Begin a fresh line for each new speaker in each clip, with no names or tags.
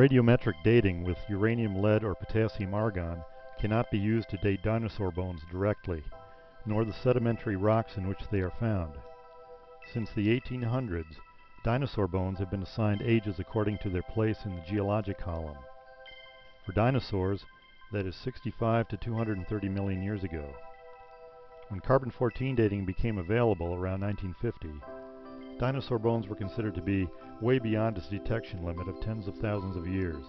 Radiometric dating with uranium lead or potassium argon cannot be used to date dinosaur bones directly, nor the sedimentary rocks in which they are found. Since the 1800s, dinosaur bones have been assigned ages according to their place in the geologic column. For dinosaurs, that is 65 to 230 million years ago. When carbon-14 dating became available around 1950, dinosaur bones were considered to be way beyond its detection limit of tens of thousands of years,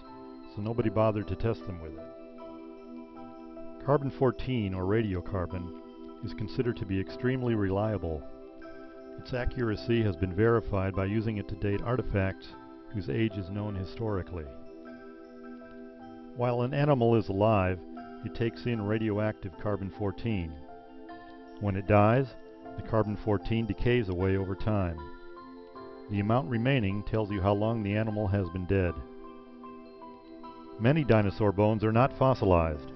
so nobody bothered to test them with it. Carbon-14, or radiocarbon, is considered to be extremely reliable. Its accuracy has been verified by using it to date artifacts whose age is known historically. While an animal is alive, it takes in radioactive carbon-14. When it dies, the carbon-14 decays away over time. The amount remaining tells you how long the animal has been dead. Many dinosaur bones are not fossilized.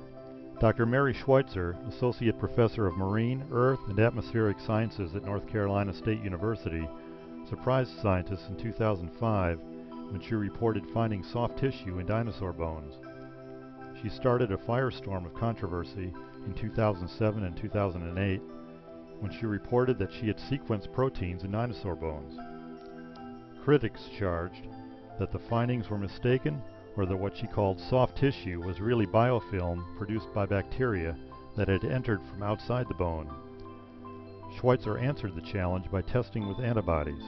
Dr. Mary Schweitzer, Associate Professor of Marine, Earth, and Atmospheric Sciences at North Carolina State University, surprised scientists in 2005 when she reported finding soft tissue in dinosaur bones. She started a firestorm of controversy in 2007 and 2008 when she reported that she had sequenced proteins in dinosaur bones. Critics charged that the findings were mistaken or that what she called soft tissue was really biofilm produced by bacteria that had entered from outside the bone. Schweitzer answered the challenge by testing with antibodies.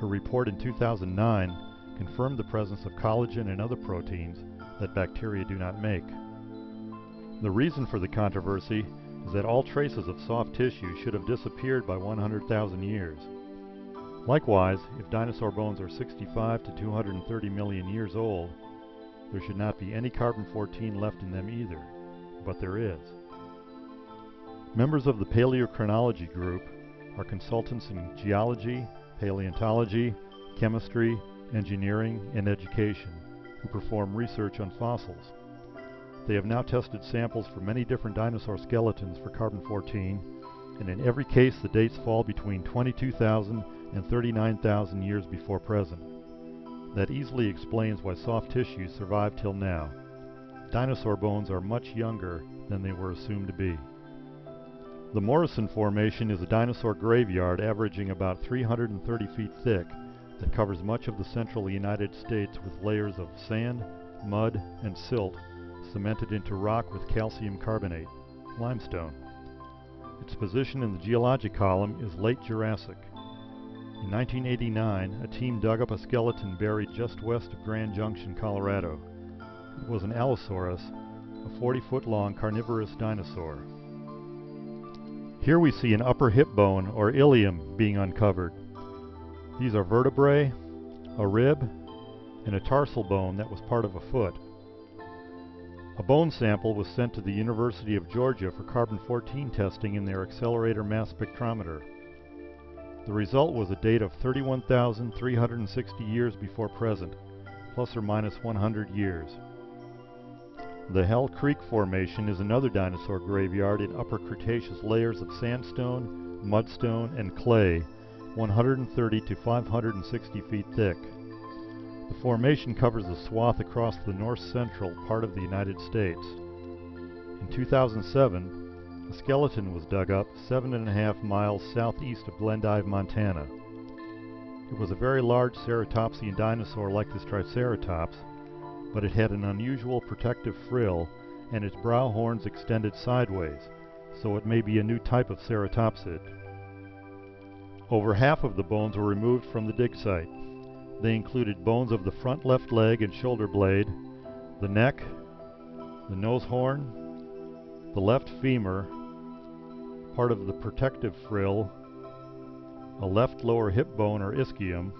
Her report in 2009 confirmed the presence of collagen and other proteins that bacteria do not make. The reason for the controversy is that all traces of soft tissue should have disappeared by 100,000 years. Likewise, if dinosaur bones are 65 to 230 million years old, there should not be any carbon-14 left in them either, but there is. Members of the paleochronology group are consultants in geology, paleontology, chemistry, engineering, and education who perform research on fossils. They have now tested samples for many different dinosaur skeletons for carbon-14, and in every case the dates fall between 22,000 and 39,000 years before present. That easily explains why soft tissue survived till now. Dinosaur bones are much younger than they were assumed to be. The Morrison Formation is a dinosaur graveyard averaging about 330 feet thick that covers much of the central United States with layers of sand, mud, and silt cemented into rock with calcium carbonate, limestone. Its position in the geologic column is late Jurassic. In 1989, a team dug up a skeleton buried just west of Grand Junction, Colorado. It was an Allosaurus, a 40-foot long carnivorous dinosaur. Here we see an upper hip bone, or ilium, being uncovered. These are vertebrae, a rib, and a tarsal bone that was part of a foot. A bone sample was sent to the University of Georgia for carbon-14 testing in their accelerator mass spectrometer. The result was a date of 31,360 years before present, plus or minus 100 years. The Hell Creek Formation is another dinosaur graveyard in Upper Cretaceous layers of sandstone, mudstone, and clay, 130 to 560 feet thick. The formation covers a swath across the north-central part of the United States. In 2007, a skeleton was dug up seven and a half miles southeast of Glendive, Montana. It was a very large ceratopsian dinosaur like this Triceratops, but it had an unusual protective frill and its brow horns extended sideways, so it may be a new type of ceratopsid. Over half of the bones were removed from the dig site. They included bones of the front left leg and shoulder blade, the neck, the nose horn, the left femur, part of the protective frill, a left lower hip bone or ischium,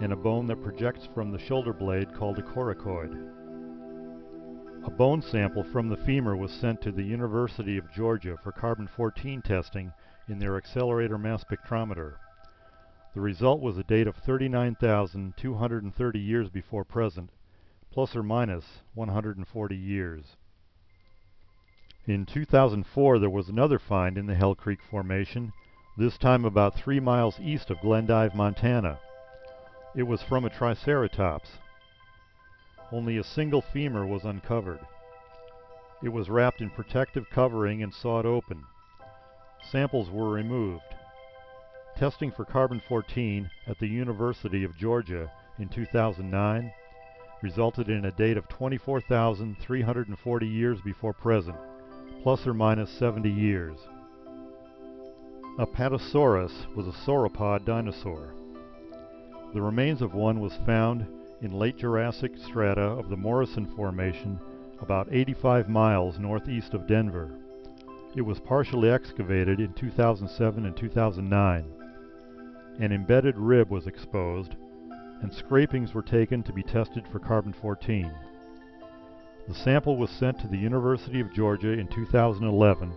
and a bone that projects from the shoulder blade called a coracoid. A bone sample from the femur was sent to the University of Georgia for carbon-14 testing in their accelerator mass spectrometer. The result was a date of 39,230 years before present, plus or minus 140 years. In 2004 there was another find in the Hell Creek Formation, this time about 3 miles east of Glendive, Montana. It was from a Triceratops. only a single femur was uncovered. It was wrapped in protective covering and sawed open. Samples were removed. Testing for carbon-14 at the University of Georgia in 2009 resulted in a date of 24,340 years before present, plus or minus 70 years. Apatosaurus was a sauropod dinosaur. The remains of one was found in late Jurassic strata of the Morrison Formation about 85 miles northeast of Denver. It was partially excavated in 2007 and 2009. An embedded rib was exposed, and scrapings were taken to be tested for carbon-14. The sample was sent to the University of Georgia in 2011,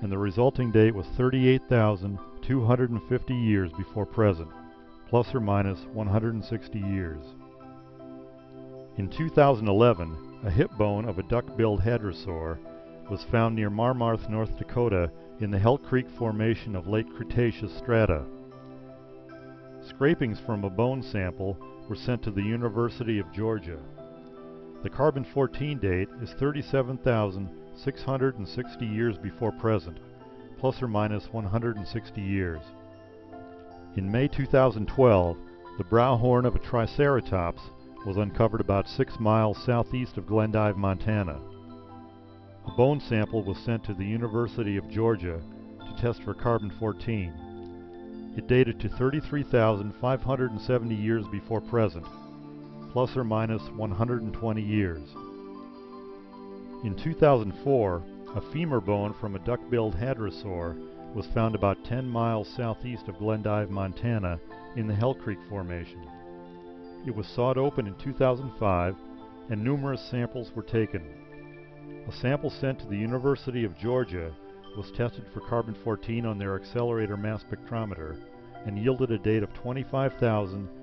and the resulting date was 38,250 years before present, plus or minus 160 years. In 2011, a hip bone of a duck-billed hadrosaur was found near Marmarth, North Dakota in the Hell Creek Formation of late Cretaceous strata. Scrapings from a bone sample were sent to the University of Georgia. The carbon-14 date is 37,660 years before present, plus or minus 160 years. In May 2012, the brow horn of a Triceratops was uncovered about 6 miles southeast of Glendive, Montana. A bone sample was sent to the University of Georgia to test for carbon-14. It dated to 33,570 years before present, plus or minus 120 years. In 2004, a femur bone from a duck-billed hadrosaur was found about 10 miles southeast of Glendive, Montana in the Hell Creek Formation. It was sawed open in 2005 and numerous samples were taken. A sample sent to the University of Georgia was tested for carbon-14 on their accelerator mass spectrometer and yielded a date of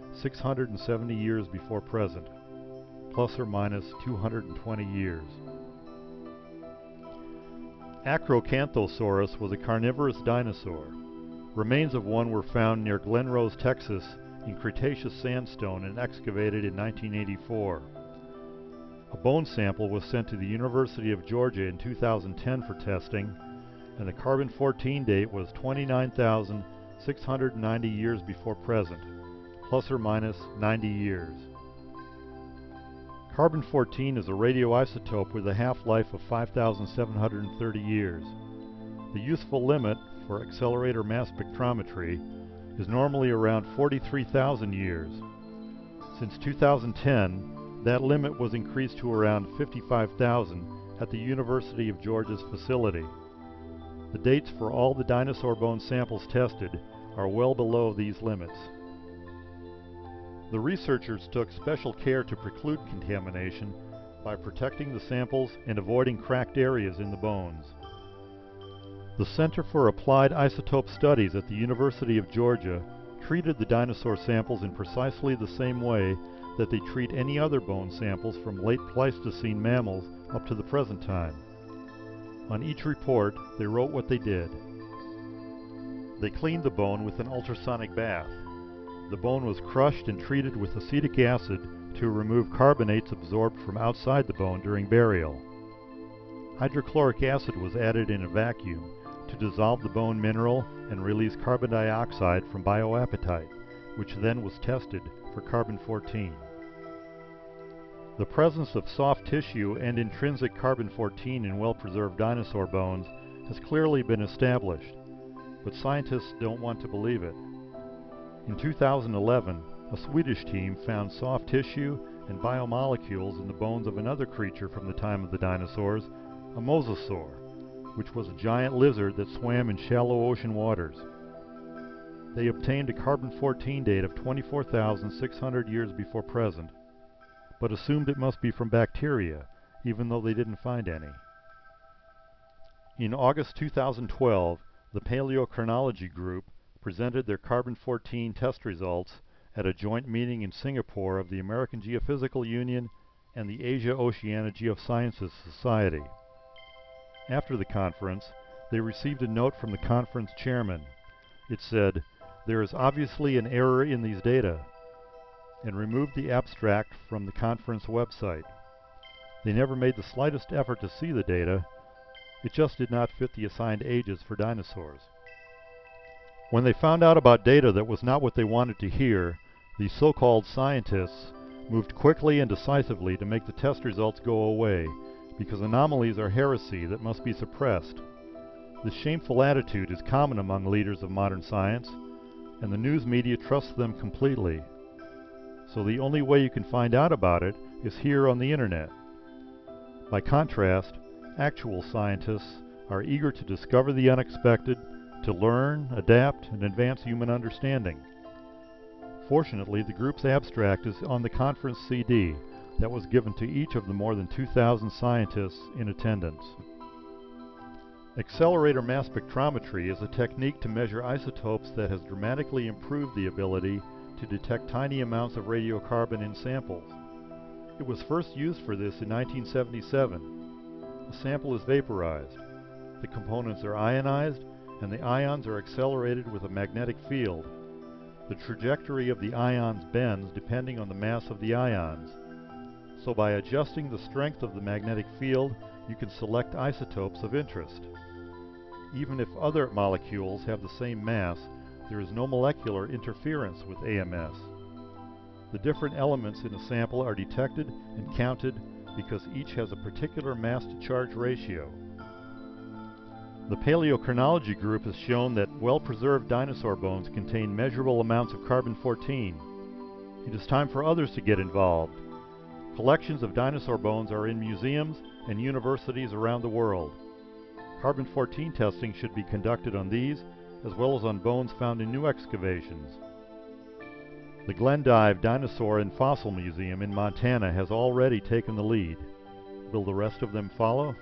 25,670 years before present, plus or minus 220 years. Acrocanthosaurus was a carnivorous dinosaur. Remains of one were found near Glen Rose, Texas in Cretaceous sandstone and excavated in 1984. A bone sample was sent to the University of Georgia in 2010 for testing, and the carbon-14 date was 29,690 years before present, plus or minus 90 years. Carbon-14 is a radioisotope with a half-life of 5,730 years. The useful limit for accelerator mass spectrometry is normally around 43,000 years. Since 2010, that limit was increased to around 55,000 at the University of Georgia's facility. The dates for all the dinosaur bone samples tested are well below these limits. The researchers took special care to preclude contamination by protecting the samples and avoiding cracked areas in the bones. The Center for Applied Isotope Studies at the University of Georgia treated the dinosaur samples in precisely the same way that they treat any other bone samples from late Pleistocene mammals up to the present time. On each report, they wrote what they did. They cleaned the bone with an ultrasonic bath. The bone was crushed and treated with acetic acid to remove carbonates absorbed from outside the bone during burial. Hydrochloric acid was added in a vacuum to dissolve the bone mineral and release carbon dioxide from bioapatite, which then was tested for carbon-14. The presence of soft tissue and intrinsic carbon-14 in well-preserved dinosaur bones has clearly been established, but scientists don't want to believe it. In 2011, a Swedish team found soft tissue and biomolecules in the bones of another creature from the time of the dinosaurs, a mosasaur which was a giant lizard that swam in shallow ocean waters. They obtained a carbon-14 date of 24,600 years before present, but assumed it must be from bacteria, even though they didn't find any. In August 2012, the Paleochronology Group presented their carbon-14 test results at a joint meeting in Singapore of the American Geophysical Union and the Asia-Oceania Geosciences Society. After the conference, they received a note from the conference chairman. It said, There is obviously an error in these data. and removed the abstract from the conference website. They never made the slightest effort to see the data, it just did not fit the assigned ages for dinosaurs. When they found out about data that was not what they wanted to hear, the so-called scientists moved quickly and decisively to make the test results go away, because anomalies are heresy that must be suppressed. This shameful attitude is common among leaders of modern science, and the news media trusts them completely. So the only way you can find out about it is here on the internet. By contrast, actual scientists are eager to discover the unexpected, to learn, adapt, and advance human understanding. Fortunately, the group's abstract is on the conference CD that was given to each of the more than 2,000 scientists in attendance. Accelerator mass spectrometry is a technique to measure isotopes that has dramatically improved the ability to detect tiny amounts of radiocarbon in samples. It was first used for this in 1977. A sample is vaporized. The components are ionized, and the ions are accelerated with a magnetic field. The trajectory of the ions bends depending on the mass of the ions. So by adjusting the strength of the magnetic field, you can select isotopes of interest. Even if other molecules have the same mass, there is no molecular interference with AMS. The different elements in a sample are detected and counted because each has a particular mass-to-charge ratio. The paleochronology group has shown that well-preserved dinosaur bones contain measurable amounts of carbon-14. It is time for others to get involved. Collections of dinosaur bones are in museums and universities around the world. Carbon-14 testing should be conducted on these as well as on bones found in new excavations. The Glendive Dinosaur and Fossil Museum in Montana has already taken the lead. Will the rest of them follow?